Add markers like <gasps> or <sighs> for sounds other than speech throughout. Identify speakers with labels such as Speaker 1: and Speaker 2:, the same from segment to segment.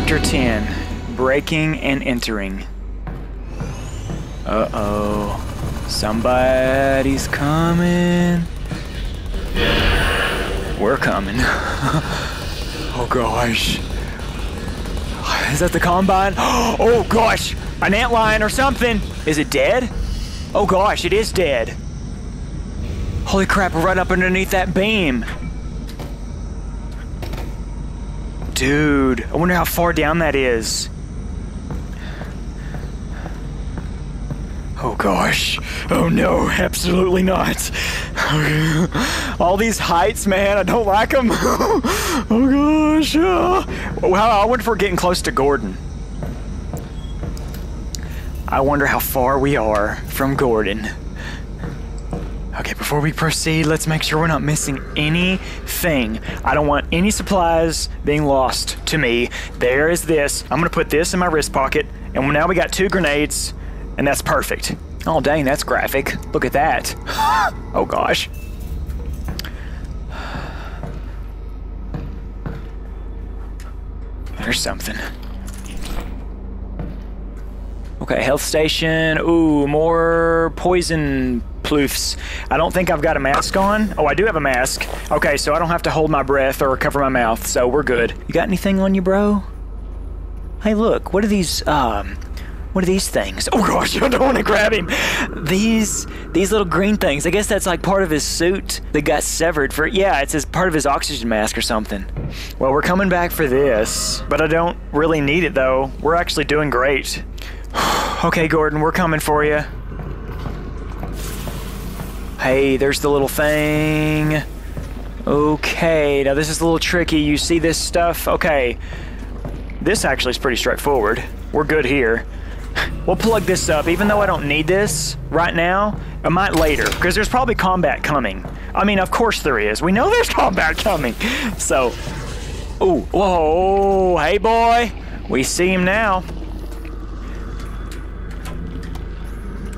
Speaker 1: Chapter 10 Breaking and Entering. Uh oh. Somebody's coming. We're coming. <laughs> oh gosh. Is that the combine? <gasps> Oh gosh! An antlion or something! Is it dead? Oh gosh, it is dead. Holy crap, we're right up underneath that beam. Dude, I wonder how far down that is. Oh gosh. Oh no, absolutely not. <laughs> All these heights, man, I don't like them. <laughs> oh gosh. Uh, I wonder if we're getting close to Gordon. I wonder how far we are from Gordon. Okay, before we proceed, let's make sure we're not missing anything. I don't want any supplies being lost to me. There is this. I'm gonna put this in my wrist pocket, and now we got two grenades, and that's perfect. Oh dang, that's graphic. Look at that. <gasps> oh gosh. There's something. Okay, health station. Ooh, more poison ploofs. I don't think I've got a mask on. Oh, I do have a mask. Okay, so I don't have to hold my breath or cover my mouth, so we're good. You got anything on you, bro? Hey, look, what are these, um, what are these things? Oh gosh, <laughs> I don't want to grab him. These, these little green things. I guess that's like part of his suit that got severed for, yeah, it's as part of his oxygen mask or something. Well, we're coming back for this, but I don't really need it though. We're actually doing great. <sighs> okay, Gordon, we're coming for you. Hey, there's the little thing. Okay, now this is a little tricky. You see this stuff? Okay. This actually is pretty straightforward. We're good here. We'll plug this up, even though I don't need this right now. I might later, because there's probably combat coming. I mean, of course there is. We know there's <laughs> combat coming. So, ooh, whoa, hey boy. We see him now.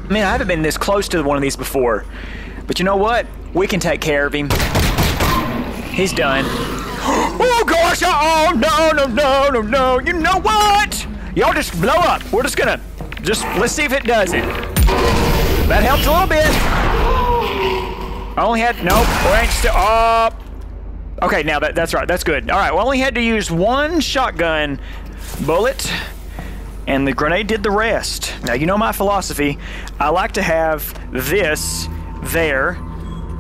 Speaker 1: I mean, I haven't been this close to one of these before. But you know what? We can take care of him. He's done. <gasps> Oh gosh! Oh no! No! No! No! No! You know what? Y'all just blow up. We're just gonna just let's see if it does it. That helps a little bit. <gasps> I only had nope. Range still up. Oh. Okay, now that that's right. That's good. All right. We only had to use one shotgun bullet and the grenade did the rest. Now, you know my philosophy. I like to have this there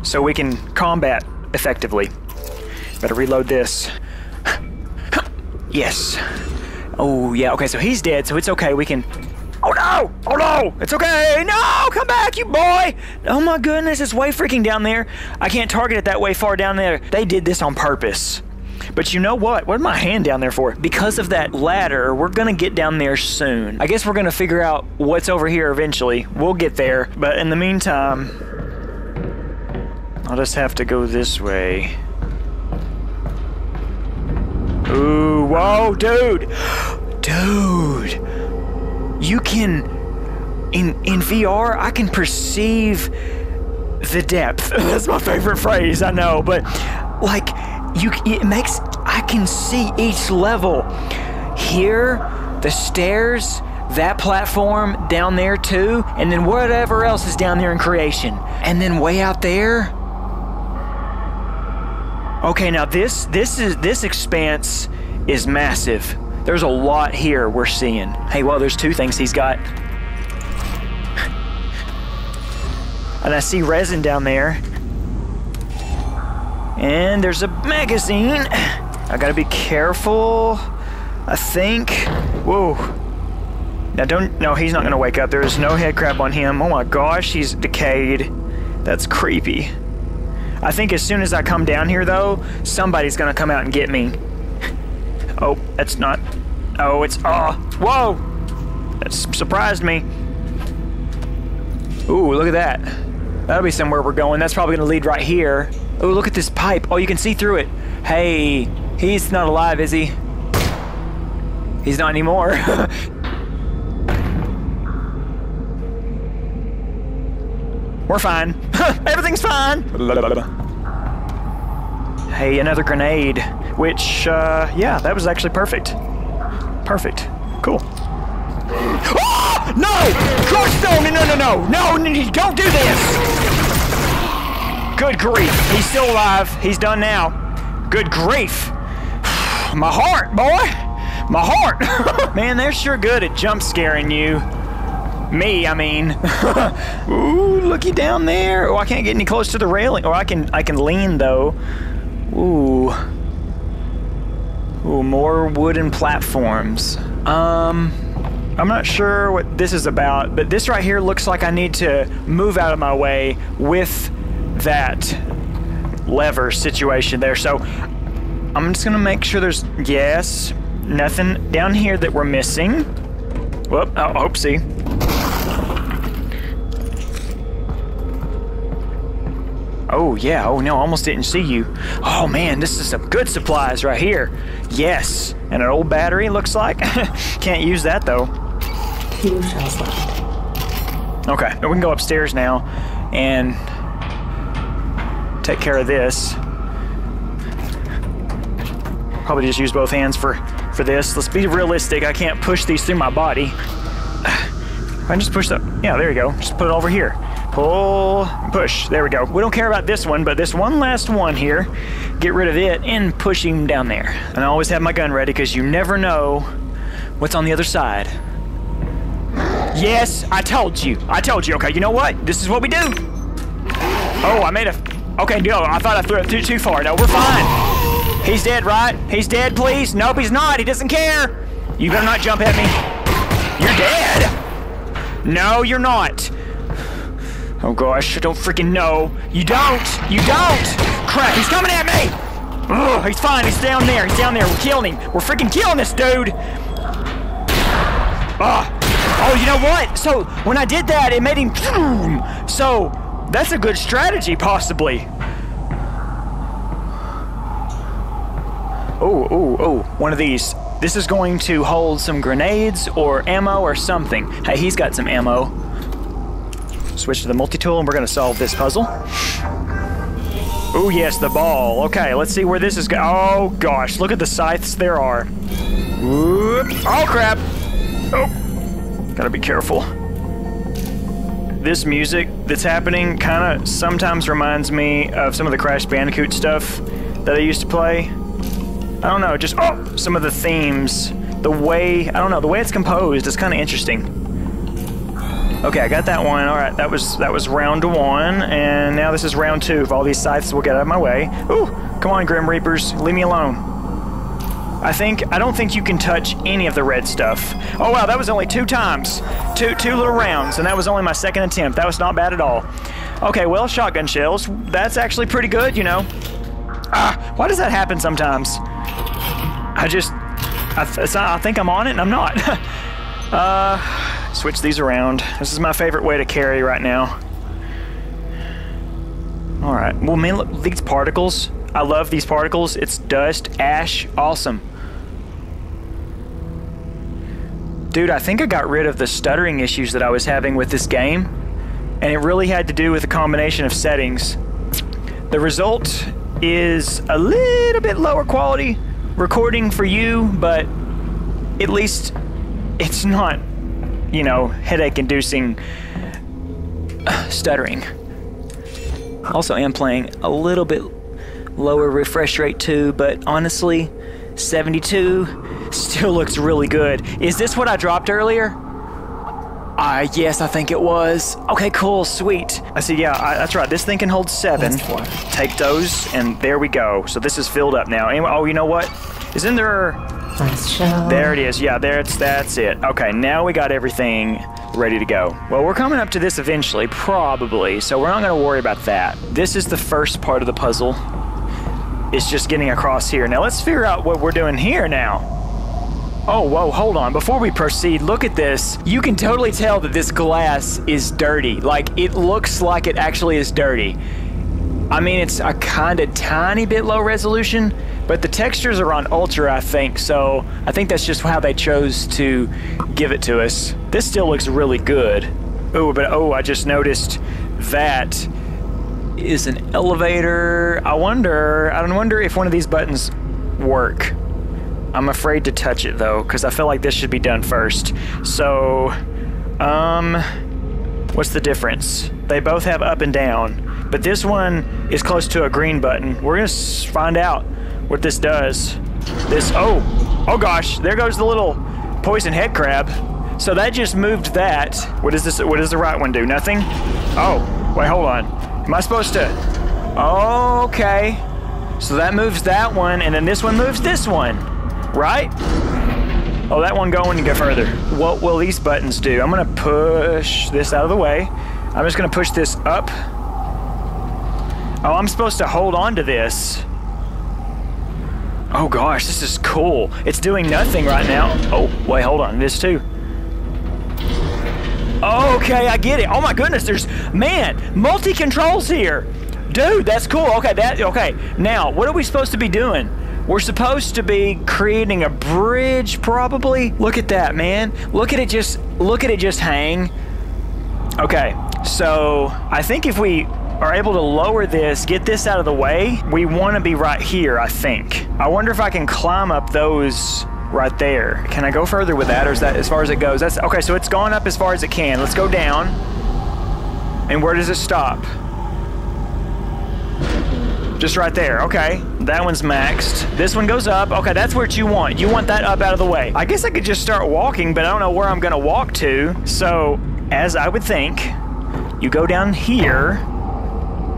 Speaker 1: so we can combat effectively. Better reload this. yes. Oh, yeah, okay, so he's dead, so it's okay. We can... Oh, no! Oh, no! It's okay! No! Come back, you boy! Oh, my goodness, it's way freaking down there. I can't target it that way far down there. They did this on purpose. But you know what? What my hand down there for? Because of that ladder, we're gonna get down there soon. I guess we're gonna figure out what's over here eventually. We'll get there. But in the meantime, I'll just have to go this way. Ooh, whoa, dude! <gasps> Dude! You can... In, in VR, I can perceive the depth. <laughs> That's my favorite phrase, I know, but like you it makes I can see each level. Here, the stairs, that platform down there too, and then whatever else is down there in creation. And then way out there, Okay, now this this is this expanse is massive. There's a lot here we're seeing. Hey, well, there's two things he's got. And I see resin down there. And there's a magazine. I gotta be careful. I think. Whoa. Now don't, no, he's not gonna wake up. There's no head crab on him. Oh my gosh, he's decayed. That's creepy. I think as soon as I come down here, though, somebody's gonna come out and get me. Oh, that's not... Oh, it's... Oh, whoa! That surprised me. Ooh, look at that. That'll be somewhere we're going. That's probably gonna lead right here. Oh, look at this pipe. Oh, you can see through it. Hey, he's not alive, is he? He's not anymore. <laughs> We're fine. <laughs> Everything's fine. Hey, another grenade. Which, uh, yeah, that was actually perfect. Perfect. Cool. <gasps> Oh! No! No, no, no, no, no, no, don't do this! Good grief. He's still alive. He's done now. Good grief. <sighs> My heart, boy. My heart. <laughs> Man, they're sure good at jump scaring you. Me, I mean. <laughs> Ooh, looky down there. Oh, I can't get any close to the railing. Or I can I can lean though. Ooh. Ooh, more wooden platforms. Um I'm not sure what this is about, but this right here looks like I need to move out of my way with that lever situation there. So I'm just gonna make sure there's, yes, nothing down here that we're missing. Whoop, oh, oopsie. Oh, yeah. Oh, no, almost didn't see you. Oh, man, this is some good supplies right here. Yes. And an old battery, looks like. <laughs> Can't use that, though. Okay, we can go upstairs now and take care of this. Probably just use both hands for, for this. Let's be realistic. I can't push these through my body. <sighs> I just push the... Yeah, there you go. Just put it over here. Pull, push. There we go. We don't care about this one, but this one last one here, get rid of it and push him down there. And I always have my gun ready because you never know what's on the other side. Yes, I told you. I told you. Okay, you know what? This is what we do. Oh, I made a... Okay, no, I thought I threw it too, too far. No, we're fine. He's dead, right? He's dead, please? Nope, he's not. He doesn't care. You better not jump at me. You're dead. No, you're not. Oh gosh, I don't freaking know. You don't! You don't! Crap, he's coming at me! Ugh, he's fine, he's down there, he's down there, we're killing him. We're freaking killing this dude! Ah. Oh, you know what? So, when I did that, it made him... So, that's a good strategy, possibly. Oh, oh, oh, one of these. This is going to hold some grenades or ammo or something. Hey, he's got some ammo. Switch to the multi-tool and we're gonna solve this puzzle. Oh yes, the ball. Okay, let's see where this is going. Oh gosh, look at the scythes there are. Oh crap. Oh, gotta be careful. This music that's happening kind of sometimes reminds me of some of the Crash Bandicoot stuff that I used to play. I don't know, just oh, some of the themes, the way, I don't know, the way it's composed is kind of interesting. Okay, I got that one. All right, that was that was round one, and now this is round two. If all these scythes will get out of my way. Ooh, come on, Grim Reapers, leave me alone. I think I don't think you can touch any of the red stuff. Oh wow, that was only two times, two two little rounds, and that was only my second attempt. That was not bad at all. Okay, well, shotgun shells. That's actually pretty good, you know. Ah, why does that happen sometimes? I just, I, th I think I'm on it, and I'm not. <laughs> uh switch these around. This is my favorite way to carry right now. Alright, well man, look, these particles, I love these particles. It's dust, ash, awesome. Dude, I think I got rid of the stuttering issues that I was having with this game, and it really had to do with a combination of settings. The result is a little bit lower quality recording for you, but at least it's not you know, headache inducing stuttering. Also, am playing a little bit lower refresh rate too, but honestly, 72 still <laughs> looks really good. Is this what I dropped earlier? Uh, yes, I think it was. Okay, cool, sweet. I see, yeah, I, that's right. This thing can hold seven. Take those, and there we go. So this is filled up now. Anyway, oh, you know what? Isn't there
Speaker 2: Shell.
Speaker 1: There it is. Yeah, there it's that's it. Okay, now we got everything ready to go. Well, we're coming up to this eventually, probably, so we're not going to worry about that. This is the first part of the puzzle. It's just getting across here. Now let's figure out what we're doing here now. Oh, whoa, hold on. Before we proceed, look at this. You can totally tell that this glass is dirty. Like, it looks like it actually is dirty. I mean, it's a kind of tiny bit low resolution, but the textures are on ultra, I think, so I think that's just how they chose to give it to us. This still looks really good. Oh, but oh, I just noticed that is an elevator. I wonder, I wonder if one of these buttons work. I'm afraid to touch it though, because I feel like this should be done first. So, um, what's the difference? They both have up and down, but this one is close to a green button. We're gonna find out what this does. This, oh, oh gosh, there goes the little poison head crab. So that just moved that. What does this, what does the right one do? Nothing? Oh, wait, hold on. Am I supposed to? Okay. So that moves that one, and then this one moves this one, right? Oh, that one going to go further. What will these buttons do? I'm gonna push this out of the way. I'm just gonna push this up. Oh, I'm supposed to hold on to this. Oh gosh, this is cool. It's doing nothing right now. Oh, wait, hold on. This too. Oh, okay, I get it. Oh my goodness, there's man, multi controls here. Dude, that's cool. Okay, that okay. Now, what are we supposed to be doing? We're supposed to be creating a bridge probably. Look at that, man. Look at it just look at it just hang. Okay. So, I think if we are able to lower this, get this out of the way, we want to be right here, I think. I wonder if I can climb up those right there. Can I go further with that or is that as far as it goes? That's okay, so it's gone up as far as it can. Let's go down. And where does it stop? Just right there. Okay. That one's maxed. This one goes up. Okay, that's what you want. You want that up out of the way. I guess I could just start walking, but I don't know where I'm to walk to. So, as I would think, you go down here.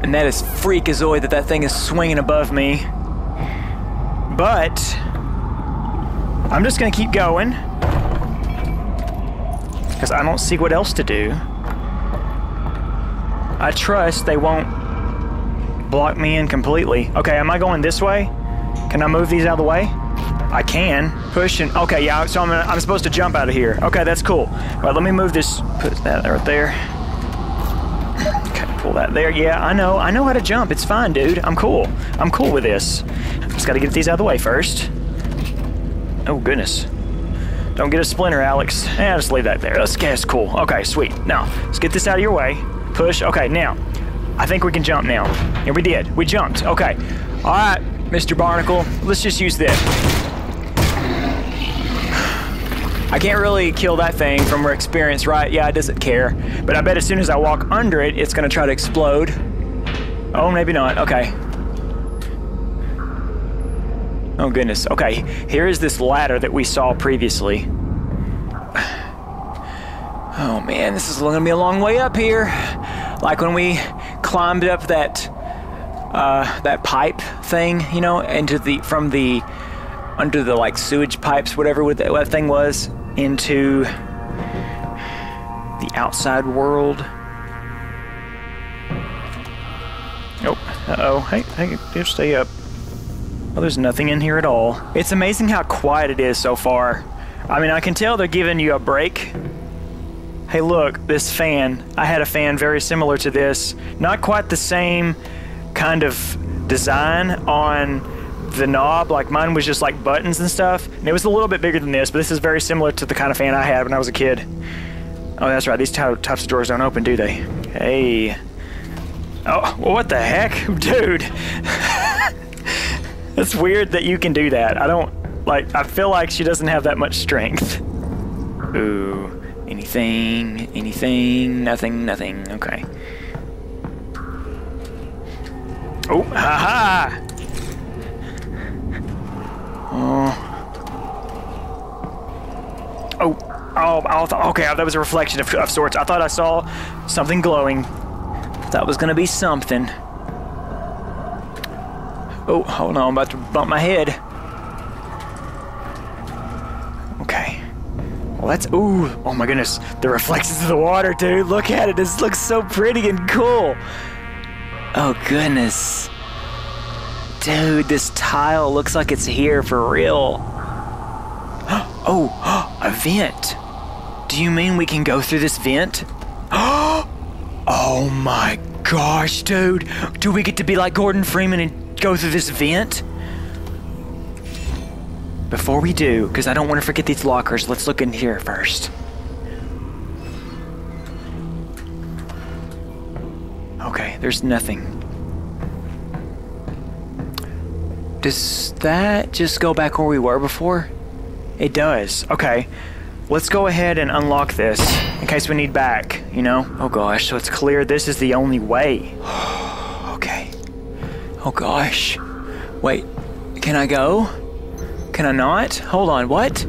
Speaker 1: And that is freakazoid that that thing is swinging above me. But I'm just going to keep going. Because I don't see what else to do. I trust they won't block me in completely. Okay, am I going this way? Can I move these out of the way? I can. Push and okay, yeah. So I'm gonna, I'm supposed to jump out of here. Okay, that's cool. All right, let me move this. Put that right there. That there. Yeah, I know. I know how to jump. It's fine, dude. I'm cool. I'm cool with this. Just got to get these out of the way first. Oh goodness. Don't get a splinter, Alyx. Yeah, just leave that there. That's, that's cool. Okay, sweet. Now, let's get this out of your way. Push. Okay, now, I think we can jump now. Yeah, we did. We jumped. Okay. All right, Mr. Barnacle. Let's just use this. I can't really kill that thing from experience, right? Yeah, it doesn't care. But I bet as soon as I walk under it, it's to try to explode. Oh, maybe not. Okay. Oh, goodness. Okay, here is this ladder that we saw previously. <sighs> Oh, man, this is to be a long way up here. Like when we climbed up that uh, that pipe thing, you know, into the from the under the like sewage pipes, whatever what that, what that thing was, into the outside world. Oh, uh oh, hey, hey, stay up. Well, there's nothing in here at all. It's amazing how quiet it is so far. I mean, I can tell they're giving you a break hey look, this fan, I had a fan very similar to this, not quite the same kind of design on the knob, like mine was just like buttons and stuff, and it was a little bit bigger than this, but this is very similar to the kind of fan I had when I was a kid. Oh, that's right, these ty- types of doors don't open, do they? Hey. Oh, what the heck? <laughs> Dude. <laughs> It's weird that you can do that. I don't, like, I feel like she doesn't have that much strength. Ooh. Anything, anything, nothing, nothing. Okay. Oh, haha! Oh. Oh, oh, okay, that was a reflection of, of sorts. I thought I saw something glowing. That was gonna be something. Oh, hold on, I'm about to bump my head. Okay. Well, that's ooh, oh my goodness, the reflections of the water, dude. Look at it. This looks so pretty and cool. Oh goodness. Dude, this tile looks like it's here for real. <gasps> Oh, <gasps> a vent. Do you mean we can go through this vent? <gasps> Oh my gosh, dude. Do we get to be like Gordon Freeman and go through this vent? Before we do, because I don't want to forget these lockers, let's look in here first. Okay, there's nothing. Does that just go back where we were before? It does. Okay. Let's go ahead and unlock this in case we need back, you know? Oh gosh, so it's clear this is the only way. <sighs> okay. Oh gosh. Wait, can I go? Can I not? Hold on, what?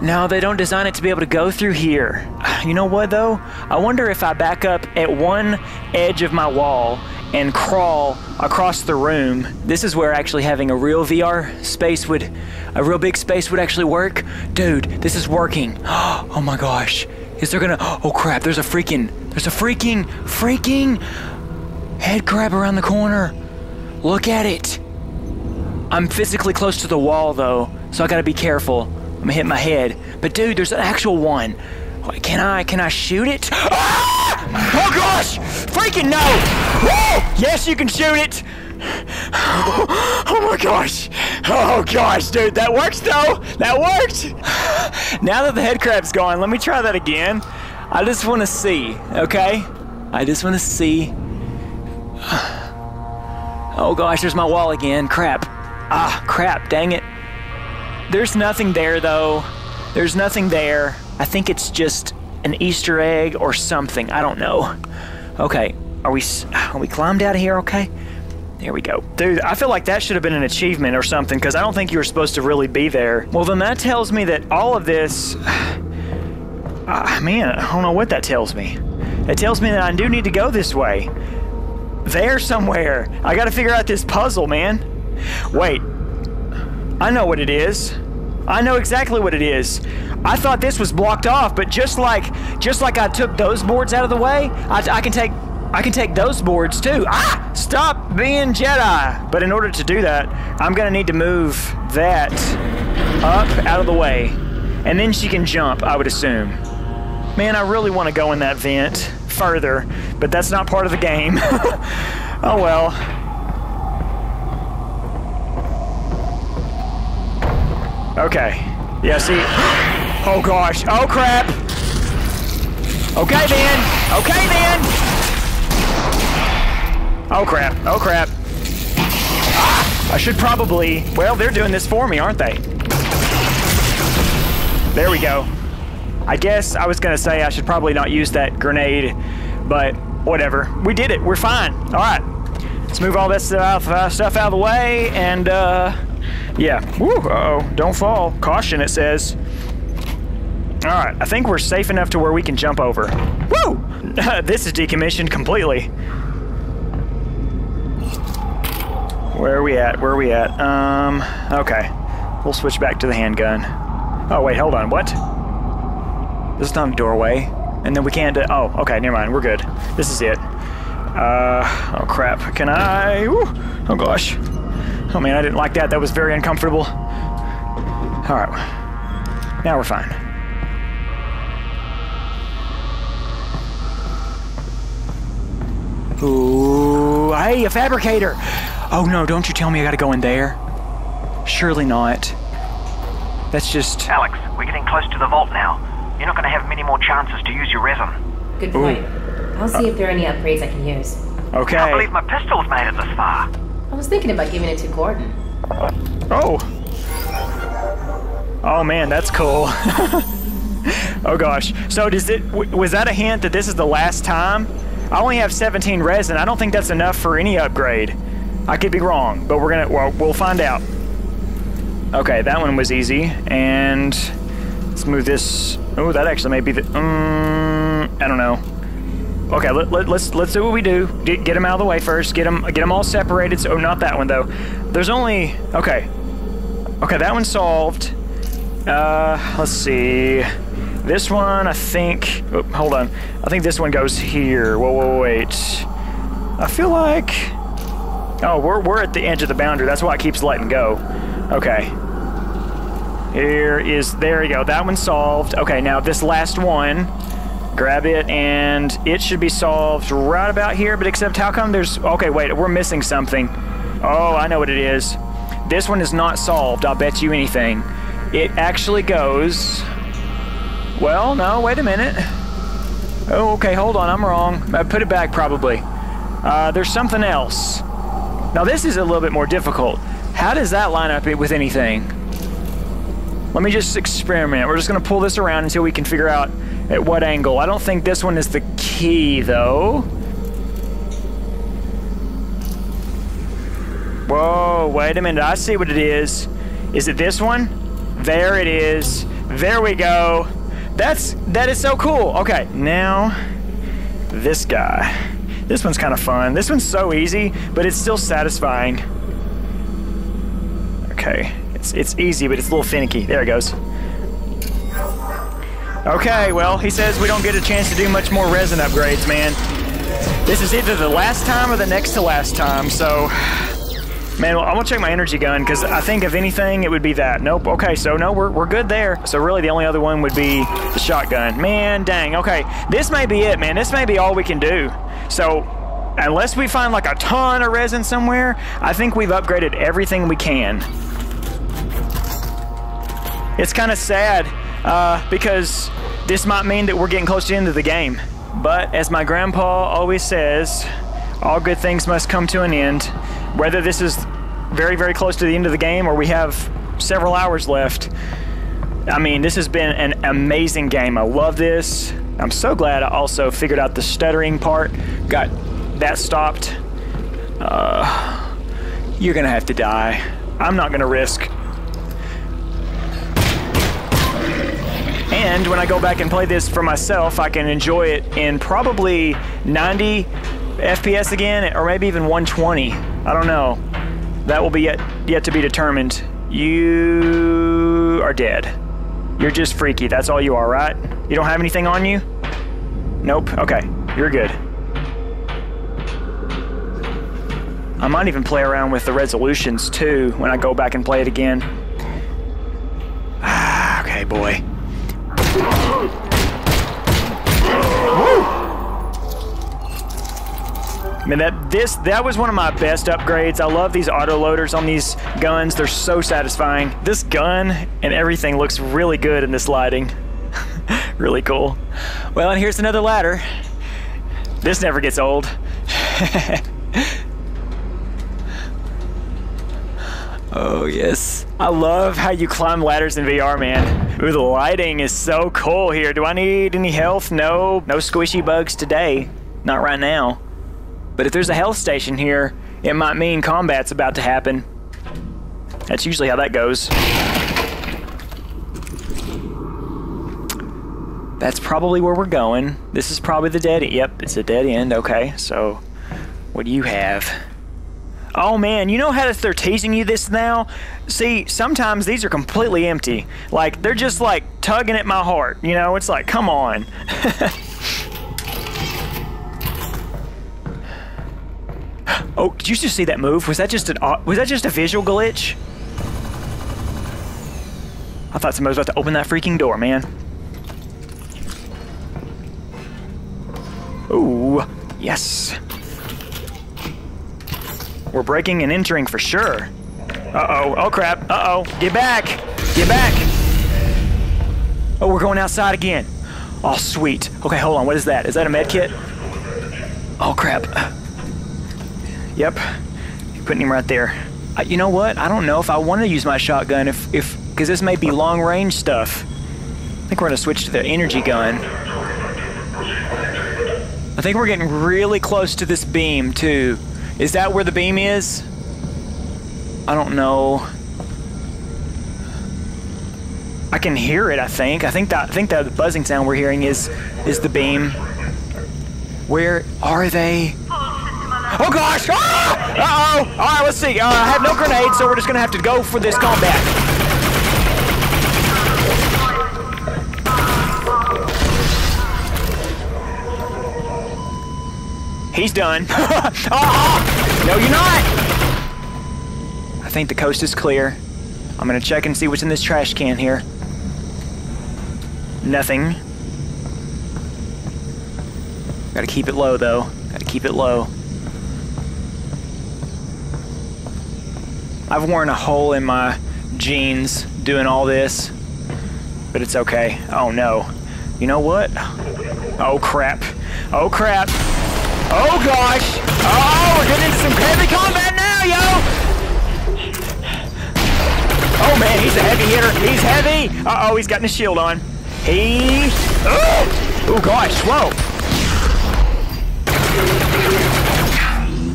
Speaker 1: No, they don't design it to be able to go through here. <sighs> You know what though? I wonder if I back up at one edge of my wall and crawl across the room. This is where actually having a real VR space would, a real big space would actually work. Dude, this is working. <gasps> Oh my gosh. Is there gonna, oh crap, there's a freaking, there's a freaking, freaking head crab around the corner. Look at it. I'm physically close to the wall though, so I gotta be careful. I'm gonna hit my head. But dude, there's an actual one. Can I, can I shoot it? <gasps> Ah! Oh gosh! Freaking no! Woo! Yes, you can shoot it! <gasps> Oh my gosh! Oh gosh, dude, that works though! That worked! <sighs> Now that the head crab's gone, let me try that again. I just wanna see, okay? I just wanna see. <sighs> Oh gosh, there's my wall again. Crap. Ah, crap, dang it. There's nothing there though. There's nothing there. I think it's just an Easter egg or something. I don't know. Okay, are we are <sighs> we climbed out of here? Okay. There we go. Dude, I feel like that should have been an achievement or something because I don't think you were supposed to really be there. Well, then that tells me that all of this. <sighs> Ah, man, I don't know what that tells me. It tells me that I do need to go this way. There somewhere. I gotta figure out this puzzle, man. Wait. I know what it is. I know exactly what it is. I thought this was blocked off, but just like just like I took those boards out of the way, I, I can take I can take those boards too. Ah! Stop being Jedi. But in order to do that, I'm gonna need to move that up out of the way, and then she can jump. I would assume. Man, I really want to go in that vent further, but that's not part of the game. <laughs> oh well. Okay. Yeah, see. Oh gosh. Oh crap. Okay then. Okay then. Oh crap. Oh crap. Ah, I should probably. Well, they're doing this for me, aren't they? There we go. I guess I was gonna say I should probably not use that grenade, but whatever. We did it. We're fine. All right. Let's move all this stuff, uh, stuff out of the way, and uh, yeah. Uh oh. Don't fall. Caution. It says. All right. I think we're safe enough to where we can jump over. Woo! <laughs> this is decommissioned completely. Where are we at? Where are we at? Um. Okay. We'll switch back to the handgun. Oh wait. Hold on. What? This is not a doorway. And then we can't. Uh, oh, okay, never mind. We're good. This is it. Uh, oh crap. Can I? Ooh, oh gosh. Oh man, I didn't like that. That was very uncomfortable. All right. Now we're fine. Ooh, hey, a fabricator. Oh no, don't you tell me I gotta go in there. Surely not. That's just.
Speaker 3: Alyx, we're getting close to the vault now. You're not going to have many more chances to use your resin.
Speaker 2: Good point. I'll see if there are any upgrades I can use. Okay.
Speaker 3: I can't believe my pistol's made it this far.
Speaker 2: I was thinking about giving it to Gordon.
Speaker 1: Oh. Oh man, that's cool. <laughs> oh gosh. So does it? Was that a hint that this is the last time? I only have 17 resin. I don't think that's enough for any upgrade. I could be wrong, but we're gonna. Well, we'll find out. Okay, that one was easy, and let's move this. Oh, that actually may be the. Um, I don't know. Okay, let, let, let's let's do what we do. Get, get them out of the way first. Get them get them all separated. So, oh, not that one though. There's only okay. Okay, that one's solved. Uh, let's see. This one, I think. Oh, hold on. I think this one goes here. Whoa, whoa, wait. I feel like. Oh, we're we're at the edge of the boundary. That's why it keeps letting go. Okay. Here is. There you go. That one's solved. Okay, now this last one. Grab it, and it should be solved right about here. But except, how come there's? Okay, wait. We're missing something. Oh, I know what it is. This one is not solved. I'll bet you anything. It actually goes. Well, no. Wait a minute. Oh, okay. Hold on. I'm wrong. I put it back probably. Uh, there's something else. Now this is a little bit more difficult. How does that line up with anything? Let me just experiment. We're just to pull this around until we can figure out at what angle. I don't think this one is the key, though. Whoa, wait a minute. I see what it is. Is it this one? There it is. There we go. That's, that is so cool. Okay, now this guy. This one's kind of fun. This one's so easy, but it's still satisfying. Okay, it's, it's easy, but it's a little finicky. There it goes. Okay, well, he says we don't get a chance to do much more resin upgrades, man. This is either the last time or the next to last time, so... Man, well, I'm gonna check my energy gun, because I think if anything, it would be that. Nope, okay, so no, we're, we're good there. So really, the only other one would be the shotgun. Man, dang, okay. This may be it, man. This may be all we can do. So, unless we find like a ton of resin somewhere, I think we've upgraded everything we can. It's kind of sad, uh, because this might mean that we're getting close to the end of the game. But as my grandpa always says, all good things must come to an end. Whether this is very, very close to the end of the game or we have several hours left, I mean, this has been an amazing game. I love this. I'm so glad I also figured out the stuttering part, got that stopped. Uh, you're gonna have to die. I'm not gonna risk. And when I go back and play this for myself, I can enjoy it in probably 90 FPS again, or maybe even 120. I don't know. That will be yet, yet to be determined. You are dead. You're just freaky. That's all you are, right? You don't have anything on you? Nope. Okay. You're good. I might even play around with the resolutions too when I go back and play it again. Ah, <sighs> okay, boy. I mean that this that was one of my best upgrades. I love these auto loaders on these guns. They're so satisfying. This gun and everything looks really good in this lighting. <laughs> really cool. Well, and here's another ladder. This never gets old. <laughs> oh yes. I love how you climb ladders in VR, man. Ooh, the lighting is so cool here. Do I need any health? No, no squishy bugs today. Not right now. But if there's a health station here, it might mean combat's about to happen. That's usually how that goes. That's probably where we're going. This is probably the dead. Yep, it's a dead end. Okay, so what do you have? Oh man, you know how they're teasing you this now? See, sometimes these are completely empty. Like, they're just like tugging at my heart. You know, it's like, come on. <laughs> Oh, did you just see that move? Was that just an was that just a visual glitch? I thought somebody was about to open that freaking door, man. Ooh, yes. We're breaking and entering for sure. Uh-oh, oh crap, uh-oh, get back, get back. Oh, we're going outside again. Oh, sweet. Okay, hold on, what is that? Is that a med kit? Oh crap. Yep, You're putting him right there. Uh, you know what? I don't know if I want to use my shotgun if, if, because this may be long range stuff. I think we're gonna switch to the energy gun. I think we're getting really close to this beam too. Is that where the beam is? I don't know. I can hear it, I think. I think that I think that the buzzing sound we're hearing is is the beam. Where are they? Oh gosh! Ah! Uh-oh! Alright, let's see. Uh, I have no grenades, so we're just gonna have to go for this combat. He's done. oh, <laughs> no, you're not! I think the coast is clear. I'm gonna check and see what's in this trash can here. Nothing. Gotta keep it low, though. Gotta keep it low. I've worn a hole in my jeans doing all this, but it's okay. Oh no. You know what? Oh crap. Oh crap. Oh gosh. Oh, we're getting into some heavy combat now, yo! Oh man, he's a heavy hitter. He's heavy. Uh oh, he's got his shield on. He. Oh, oh gosh, whoa.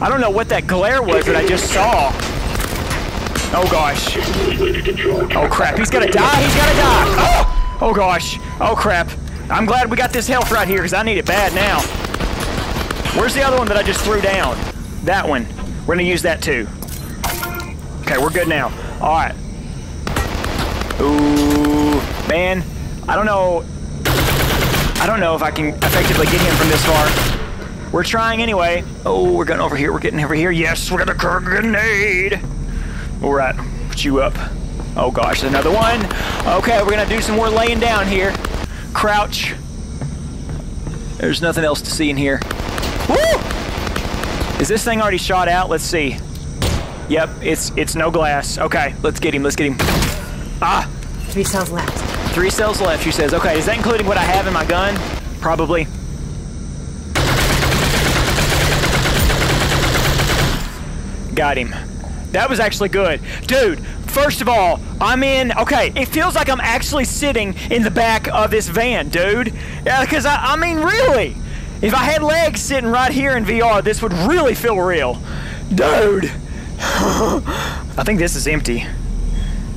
Speaker 1: I don't know what that glare was that I just saw. Oh gosh. Oh crap, he's gonna die, he's gonna die. Oh, oh gosh. Oh crap. I'm glad we got this health right here because I need it bad now. Where's the other one that I just threw down? That one. We're gonna use that too. Okay, we're good now. All right. Ooh, man. I don't know. I don't know if I can effectively get him from this far. We're trying anyway. Oh, we're getting over here. We're getting over here. Yes, we're gonna grenade. All right, put you up. Oh gosh, another one. Okay, we're gonna do some more laying down here. Crouch. There's nothing else to see in here. Woo! Is this thing already shot out? Let's see. Yep, it's it's no glass. Okay, let's get him. Let's get him. Ah,
Speaker 2: Three cells left.
Speaker 1: three cells left. She says. Okay, is that including what I have in my gun? Probably. Got him. That was actually good. Dude, first of all, I'm in. Okay, it feels like I'm actually sitting in the back of this van, dude. Yeah, because I, I mean, really. If I had legs sitting right here in VR, this would really feel real. Dude. <sighs> I think this is empty.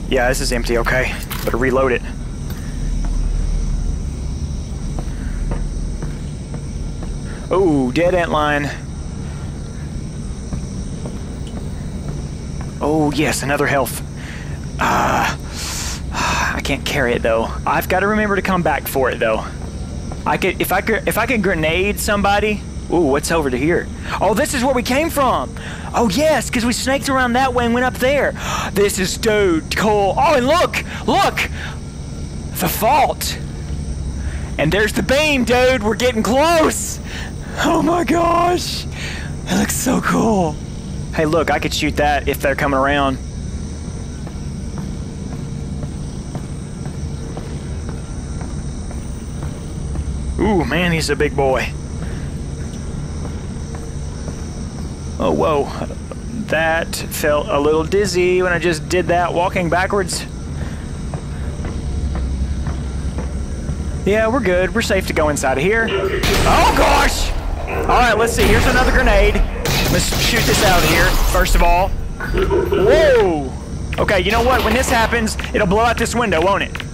Speaker 1: Yeah, this is empty, okay. Better reload it. Oh, dead antlion. Oh, yes, another health. Ah, <sighs> I can't carry it though. I've got to remember to come back for it though. I could if I could if I could grenade somebody. Ooh, what's over to here? Oh, this is where we came from. Oh yes, because we snaked around that way and went up there. This is dude cool. Oh, and look, look, the vault. And there's the beam, dude. We're getting close. Oh my gosh, that looks so cool. Hey, look, I could shoot that if they're coming around. Ooh, man, he's a big boy. Oh, whoa. That felt a little dizzy when I just did that walking backwards. Yeah, we're good. We're safe to go inside of here. Oh, gosh! All right, let's see. Here's another grenade. Let's shoot this out of here, first of all. Whoa! Okay, you know what? When this happens, it'll blow out this window, won't it?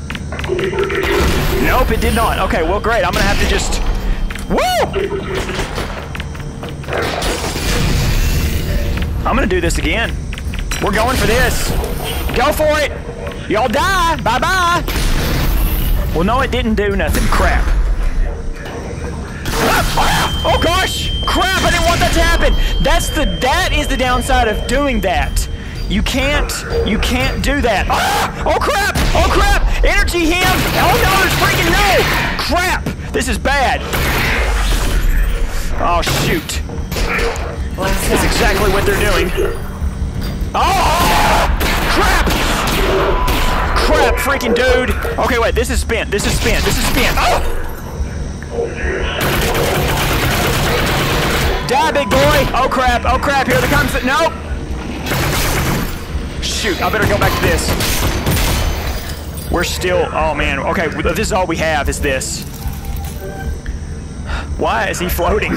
Speaker 1: Nope, it did not. Okay, well, great. I'm gonna have to just. Woo! I'm gonna do this again. We're going for this. Go for it. Y'all die. Bye bye. Well, no, it didn't do nothing. Crap. <laughs> Oh gosh! Crap! I didn't want that to happen. That's the. That is the downside of doing that. You can't. You can't do that. <laughs> Oh crap! Oh crap! Energy him! Oh no! There's freaking no! Crap! This is bad. Oh shoot! That's exactly what they're doing. Oh! Crap! Crap, freaking dude! Okay, wait, this is spent. This is spent. This is spent. Oh! Die, big boy! Oh crap, oh crap, here they comes the- Nope! Shoot, I better go back to this. We're still, oh man, okay, this is all we have is this. Why is he floating?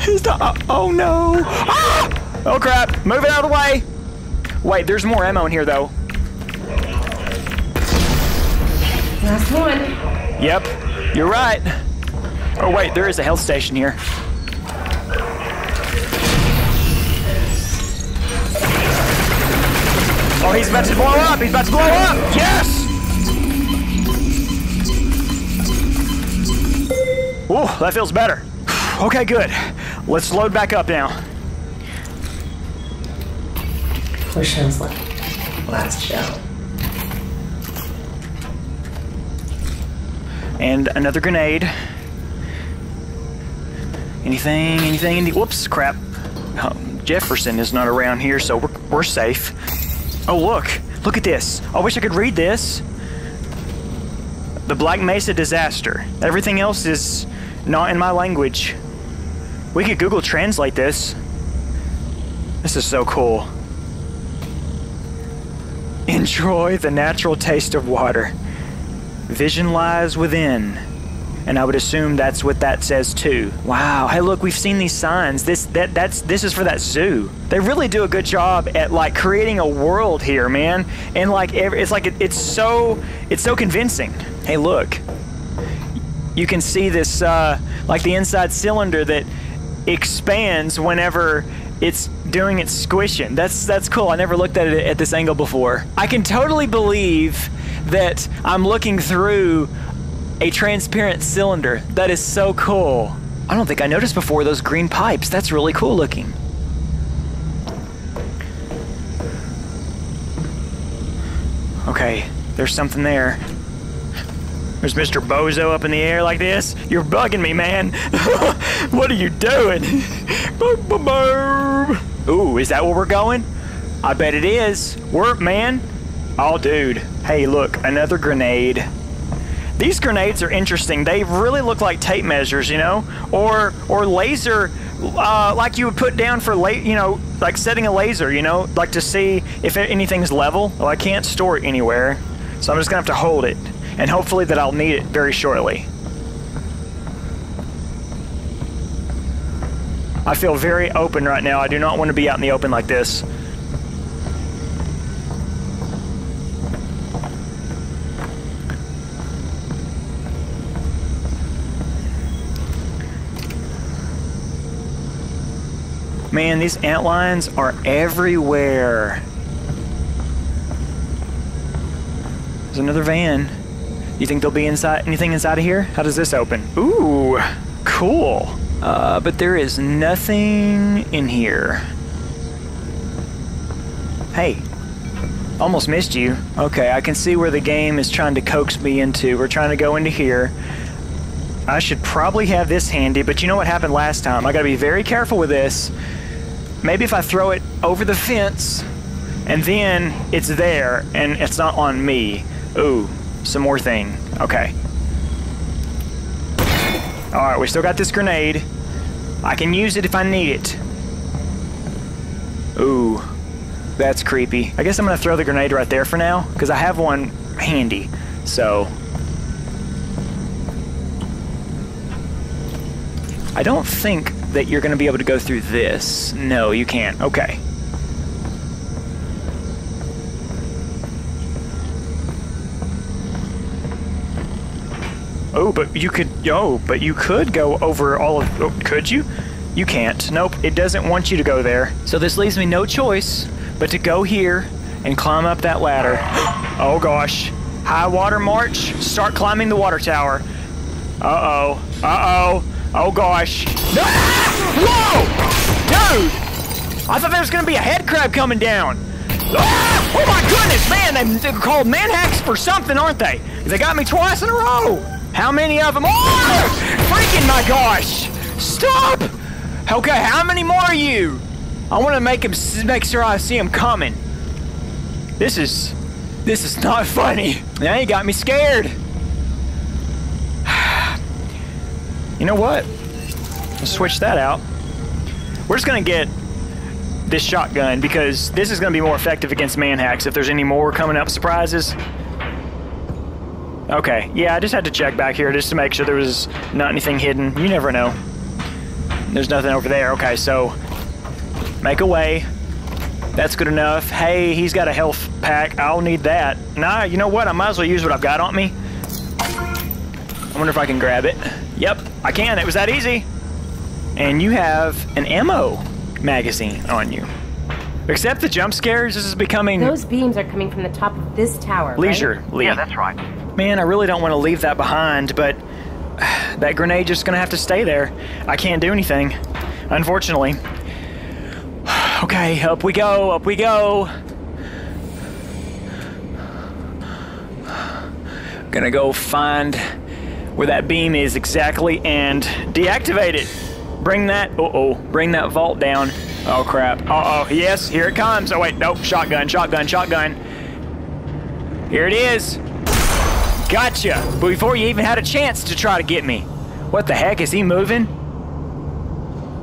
Speaker 1: He's not, oh, oh no! Ah! Oh crap, move it out of the way! Wait, there's more ammo in here though.
Speaker 2: Last one.
Speaker 1: Yep, you're right. Oh wait, there is a health station here. Oh, he's about to blow up! He's about to blow up! Yes! Ooh, that feels better. Okay, good. Let's load back up now.
Speaker 2: Four shells left. Last shell.
Speaker 1: And another grenade. Anything, anything, any, whoops, crap. Oh, Jefferson is not around here, so we're, we're safe. Oh, look, look at this. I wish I could read this. The Black Mesa disaster. Everything else is not in my language. We could Google Translate this. This is so cool. Enjoy the natural taste of water. Vision lies within. And I would assume that's what that says too. Wow. Hey, look, we've seen these signs. This that that's this is for that zoo. They really do a good job at like creating a world here, man. And like it's like it, it's so it's so convincing. Hey, look. You can see this uh, like the inside cylinder that expands whenever it's doing its squishing. That's that's cool. I never looked at it at this angle before. I can totally believe that I'm looking through a transparent cylinder. That is so cool. I don't think I noticed before those green pipes. That's really cool looking. Okay, there's something there. There's Mr. Bozo up in the air like this. You're bugging me, man. <laughs> what are you doing? <laughs> Ooh, is that where we're going? I bet it is. Work, man. Oh, dude. Hey, look, another grenade. These grenades are interesting. They really look like tape measures, you know, or or laser, uh, like you would put down for late, you know, like setting a laser, you know, like to see if anything's level. Well, I can't store it anywhere, so I'm just gonna have to hold it, and hopefully that I'll need it very shortly. I feel very open right now. I do not want to be out in the open like this. Man, these antlions are everywhere. There's another van. You think there'll be inside anything inside of here? How does this open? Ooh, cool. Uh, but there is nothing in here. Hey, almost missed you. Okay, I can see where the game is trying to coax me into. We're trying to go into here. I should probably have this handy, but you know what happened last time? I gotta be very careful with this. Maybe if I throw it over the fence and then it's there and it's not on me. Ooh, some more thing. Okay. Alright, we still got this grenade. I can use it if I need it. Ooh, that's creepy. I guess I'm gonna throw the grenade right there for now, because I have one handy. So. I don't think that you're gonna be able to go through this. No, you can't. Okay. Oh, but you could. Oh, but you could go over all of. Oh, could you? You can't. Nope, it doesn't want you to go there. So this leaves me no choice but to go here and climb up that ladder. <gasps> Oh gosh. High water march. Start climbing the water tower. Uh oh. Uh oh. Oh gosh. Ah! Whoa! Dude! I thought there was gonna be a headcrab coming down. Ah! Oh my goodness, man! They're called manhacks for something, aren't they? They got me twice in a row. How many of them? Oh! Freaking my gosh! Stop! Okay, how many more are you? I want to make him make sure I see him coming. This is this is not <laughs> funny. Now you got me scared. <sighs> You know what? Let's switch that out. We're just gonna get this shotgun because this is gonna be more effective against manhacks if there's any more coming up surprises. Okay, yeah, I just had to check back here just to make sure there was not anything hidden. You never know. There's nothing over there. Okay, so make a way. That's good enough. Hey, he's got a health pack. I'll need that. Nah, you know what? I might as well use what I've got on me. I wonder if I can grab it. Yep, I can. It was that easy. And you have an ammo magazine on you. Except the jump scares, this is becoming
Speaker 2: Those beams are coming from the top of this tower. right?
Speaker 1: leisurely.
Speaker 3: Yeah, that's right.
Speaker 1: Man, I really don't want to leave that behind, but <sighs> that grenade just gonna have to stay there. I can't do anything, unfortunately. <sighs> Okay, up we go, up we go. <sighs> Gonna go find where that beam is exactly and deactivate it. Bring that, uh-oh, bring that vault down. Oh crap, uh-oh, yes, here it comes. Oh wait, nope, shotgun, shotgun, shotgun. Here it is. Gotcha! But Before you even had a chance to try to get me. What the heck? Is he moving?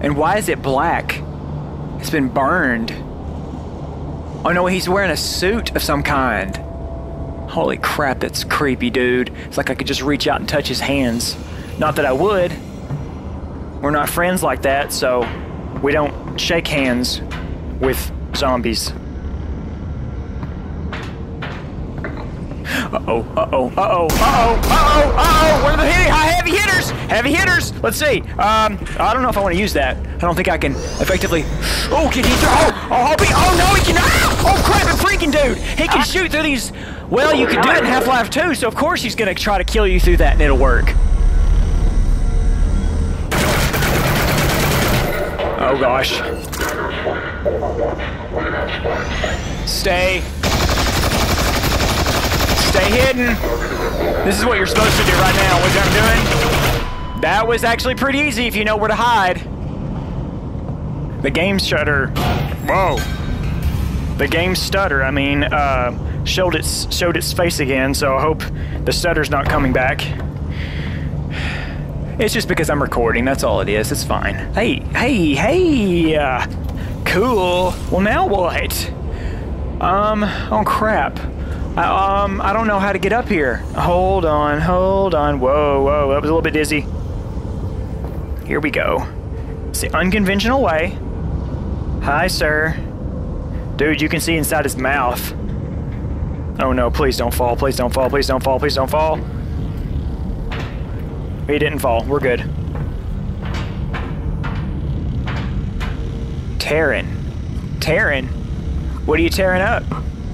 Speaker 1: And why is it black? It's been burned. Oh no, he's wearing a suit of some kind. Holy crap, that's creepy, dude. It's like I could just reach out and touch his hands. Not that I would. We're not friends like that, so we don't shake hands with zombies. Uh-oh, uh-oh, uh-oh, uh-oh, uh-oh, uh-oh! What are the hitting? Heavy hitters! Heavy hitters! Let's see. Um, I don't know if I want to use that. I don't think I can effectively... Oh, can he throw... Oh, oh, I'll. Oh, no, he can... Ah! Oh, crap, a freaking dude! He can shoot through these... Well, you can do it in Half-Life 2, so of course he's going to try to kill you through that and it'll work. Oh, gosh. Stay. Stay hidden. This is what you're supposed to do right now. What I'm doing? That was actually pretty easy if you know where to hide. The game shutter. Whoa. The game stutter. I mean, uh, showed its showed its face again. So I hope the stutter's not coming back. It's just because I'm recording. That's all it is. It's fine. Hey, hey, hey. Uh, cool. Well, now what? Um. Oh crap. I, um, I don't know how to get up here. Hold on, hold on. Whoa, whoa, that was a little bit dizzy. Here we go. It's the unconventional way. Hi, sir. Dude, you can see inside his mouth. Oh no, please don't fall, please don't fall, please don't fall, please don't fall. He didn't fall, we're good. Tearing. Tearing? What are you tearing up?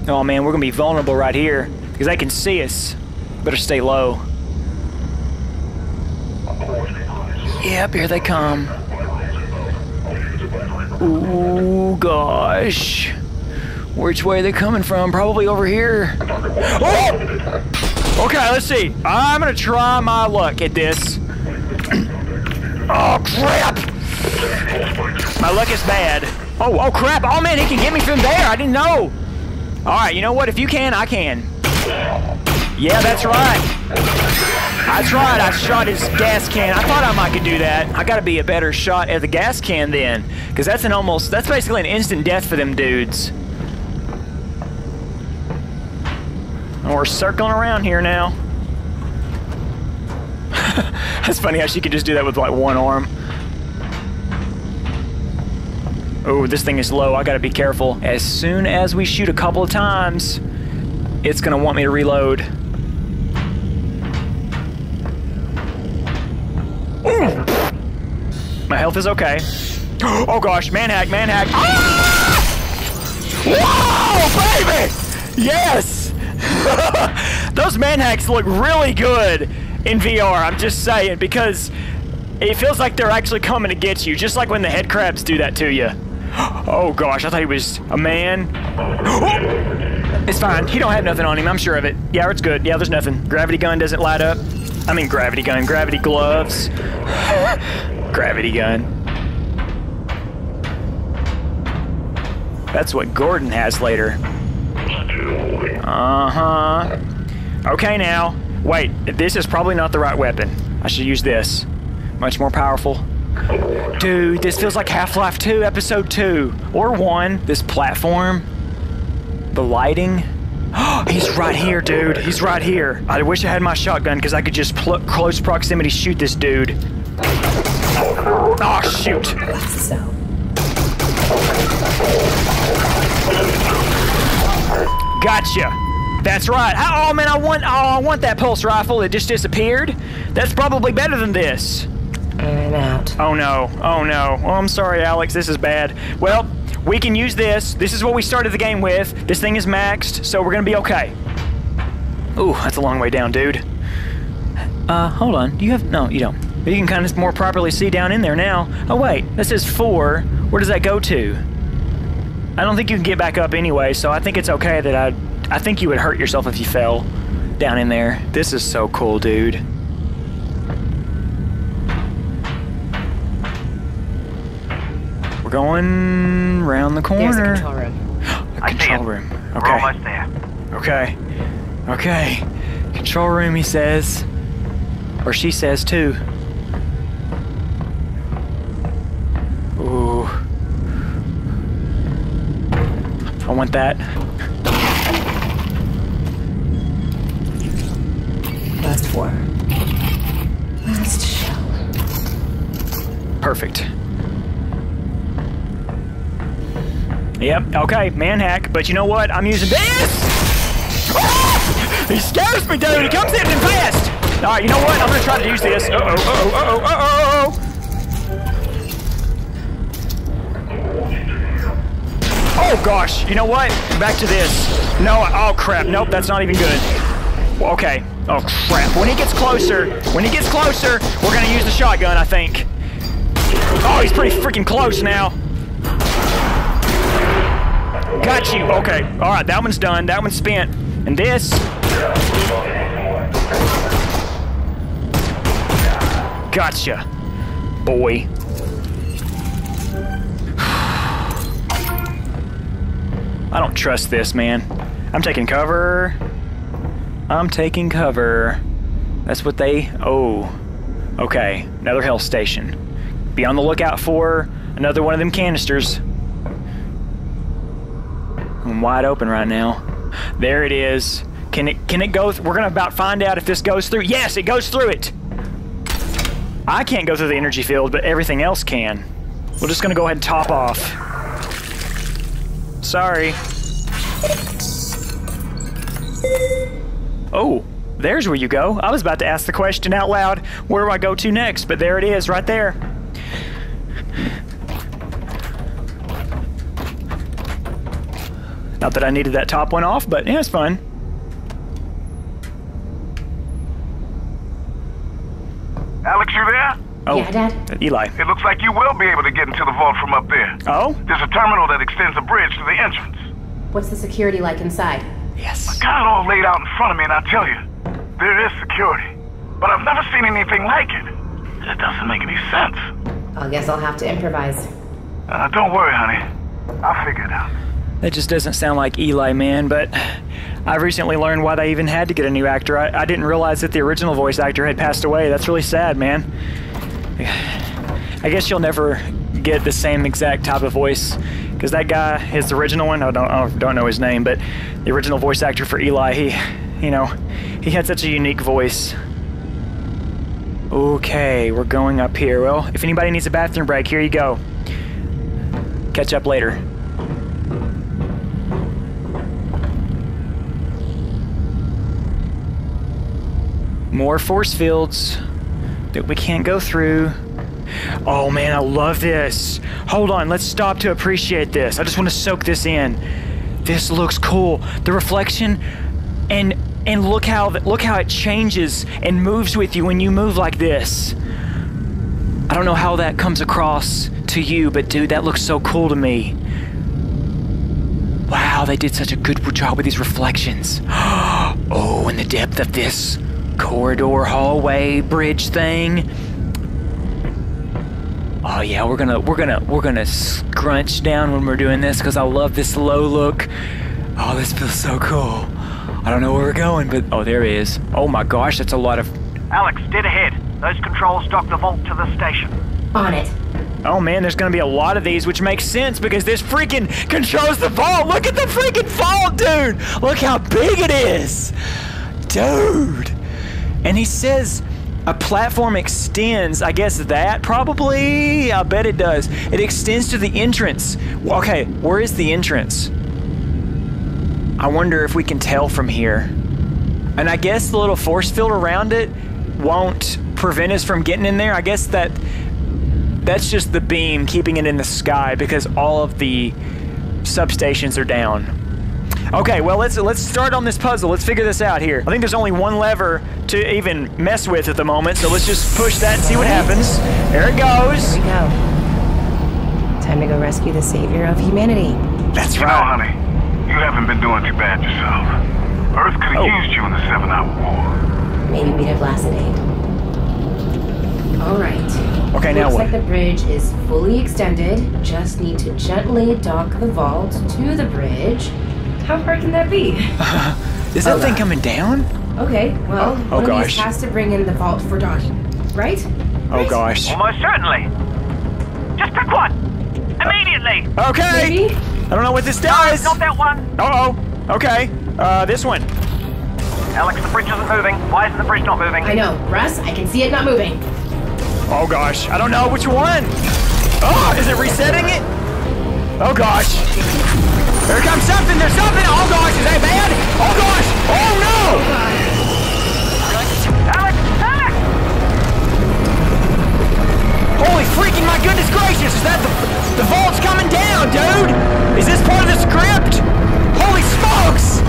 Speaker 1: Oh man, we're gonna be vulnerable right here because they can see us. Better stay low. Yep, here they come. Ooh, gosh. Which way are they coming from? Probably over here. Oh! Okay, let's see. I'm gonna try my luck at this. <clears throat> oh, crap! My luck is bad. Oh, oh, crap! Oh, man, he can get me from there! I didn't know! Alright, you know what? If you can, I can. Yeah, that's right. I tried. I shot his gas can. I thought I might could do that. I gotta be a better shot at the gas can then. Because that's an almost... That's basically an instant death for them dudes. And we're circling around here now. <laughs> that's funny how she could just do that with like one arm. Oh, this thing is low. I gotta be careful. As soon as we shoot a couple of times, it's gonna want me to reload. Ooh. My health is okay. Oh gosh, manhack, manhack. Ah! Whoa, baby! Yes! <laughs> Those manhacks look really good in VR, I'm just saying, because it feels like they're actually coming to get you, just like when the headcrabs do that to you. Oh gosh, I thought he was a man. It's fine. He don't have nothing on him. I'm sure of it. Yeah, it's good. Yeah, there's nothing. Gravity gun doesn't light up. I mean, gravity gun. Gravity gloves. <sighs> gravity gun. That's what Gordon has later. Uh-huh. Okay, now. Wait, this is probably not the right weapon. I should use this. Much more powerful. Dude, this feels like Half-Life 2, Episode 2. Or 1. This platform. The lighting. <gasps> He's right here, dude. He's right here. I wish I had my shotgun because I could just close proximity shoot this dude. Oh, shoot. Gotcha. That's right. Oh man, I want. Oh, I want that pulse rifle It just disappeared. That's probably better than this.
Speaker 2: Out.
Speaker 1: Oh no. Oh no. Oh, I'm sorry, Alyx. This is bad. Well, we can use this. This is what we started the game with. This thing is maxed, so we're gonna be okay. Ooh, that's a long way down, dude. Uh, hold on. Do you have... No, you don't. You can kind of more properly see down in there now. Oh, wait. That says four. Where does that go to? I don't think you can get back up anyway, so I think it's okay that I... I think you would hurt yourself if you fell down in there. This is so cool, dude. Going round the corner.
Speaker 2: There's a control room. <gasps>
Speaker 1: A
Speaker 3: I see
Speaker 1: control
Speaker 3: it.
Speaker 1: room.
Speaker 3: We're
Speaker 1: Okay.
Speaker 3: almost there.
Speaker 1: Okay. Okay. Control room, he says. Or she says, too. Ooh. I want that.
Speaker 2: Last four. Last shell.
Speaker 1: Perfect. Yep, okay, manhack. But you know what? I'm using this! Ah! He scares me, dude! He comes in fast! Alright, you know what? I'm gonna try to use this. Uh-oh, uh-oh, uh-oh, uh-oh! Oh gosh, you know what? Back to this. No, oh crap, nope, that's not even good. Okay, oh crap. When he gets closer, when he gets closer, we're gonna use the shotgun, I think. Oh, he's pretty freaking close now. Got you. Okay. All right. That one's done. That one's spent. And this. Gotcha, boy. <sighs> I don't trust this, man. I'm taking cover. I'm taking cover. That's what they. Oh. Okay. Another health station. Be on the lookout for another one of them canisters. Wide open right now. There it is. Can it can it go? We're gonna about find out if this goes through. Yes, it goes through it. I can't go through the energy field, but everything else can. We're just gonna go ahead and top off. Sorry. Oh, there's where you go. I was about to ask the question out loud. Where do I go to next? But there it is, right there. Not that I needed that top one off, but yeah, it's fine.
Speaker 4: Alyx, you there?
Speaker 1: Oh,
Speaker 2: Yeah, Dad?
Speaker 1: Eli.
Speaker 4: It looks like you will be able to get into the vault from up there.
Speaker 1: Oh,
Speaker 4: There's a terminal that extends a bridge to the entrance.
Speaker 2: What's the security like inside?
Speaker 1: yes.
Speaker 4: I got it all laid out in front of me, and I tell you, there is security. But I've never seen anything like it. It doesn't make any sense.
Speaker 2: I guess I'll have to improvise.
Speaker 4: Uh, don't worry, honey. I'll figure it out.
Speaker 1: That just doesn't sound like Eli, man, but I've recently learned why they even had to get a new actor. I, I didn't realize that the original voice actor had passed away. That's really sad, man. I guess you'll never get the same exact type of voice because that guy, his original one, I don't, I don't know his name, but the original voice actor for Eli, he, you know, he had such a unique voice. Okay, we're going up here. Well, if anybody needs a bathroom break, here you go. Catch up later. More force fields that we can't go through. Oh man, I love this. Hold on, let's stop to appreciate this. I just want to soak this in. This looks cool. The reflection and and look how look how it changes and moves with you when you move like this. I don't know how that comes across to you, but dude, that looks so cool to me. Wow, they did such a good job with these reflections. <gasps> oh, and the depth of this corridor, hallway, bridge thing. Oh yeah, we're gonna we're gonna we're gonna scrunch down when we're doing this because I love this low look. Oh, this feels so cool. I don't know where we're going, but oh, there he is. Oh my gosh, that's a lot of.
Speaker 3: Alyx, dead ahead. Those controls dock the vault to the station.
Speaker 2: On it.
Speaker 1: Oh man, there's gonna be a lot of these, which makes sense because this freaking controls the vault. Look at the freaking vault, dude. Look how big it is, dude. And he says a platform extends. I guess that probably. I bet it does. It extends to the entrance. Okay, where is the entrance? I wonder if we can tell from here. And I guess the little force field around it won't prevent us from getting in there. I guess that that's just the beam keeping it in the sky because all of the substations are down. Okay, well let's let's start on this puzzle. Let's figure this out here. I think there's only one lever to even mess with at the moment, so let's just push that and see what happens. There it goes.
Speaker 2: Here we go. Time to go rescue the savior of humanity.
Speaker 1: That's
Speaker 4: You know,
Speaker 1: right.
Speaker 4: honey, you haven't been doing too bad yourself. Earth could have
Speaker 1: Oh.
Speaker 4: used you in the Seven Hour War.
Speaker 2: Maybe we'd have lasted eight. All right.
Speaker 1: Okay, now
Speaker 2: Looks like the bridge is fully extended. Just need to gently dock the vault to the bridge. How far can that be? <laughs>
Speaker 1: Is that
Speaker 2: Oh,
Speaker 1: thing
Speaker 2: uh,
Speaker 1: coming down?
Speaker 2: Okay, well,
Speaker 1: Oh,
Speaker 2: one of
Speaker 1: gosh.
Speaker 2: these has to bring in the vault for docking, right?
Speaker 1: Oh
Speaker 2: Right?
Speaker 1: gosh.
Speaker 3: Almost certainly. Just pick one. Immediately.
Speaker 1: Okay.
Speaker 2: Maybe.
Speaker 1: don't know what this
Speaker 3: No,
Speaker 1: does.
Speaker 3: not that one.
Speaker 1: Uh oh. Okay. Uh, this one.
Speaker 3: Alyx, the bridge isn't moving. Why isn't the bridge not moving?
Speaker 2: I know, Russ, I can see it not moving.
Speaker 1: Oh gosh, I don't know which one. Oh, is it resetting it? Oh gosh. Here comes something, there's something. Oh gosh, is that bad? Oh gosh. Oh no.
Speaker 3: Alyx! Alyx!
Speaker 1: Holy freaking my goodness gracious, is that the, the vault's coming down, dude? Is this part of the script? Holy smokes!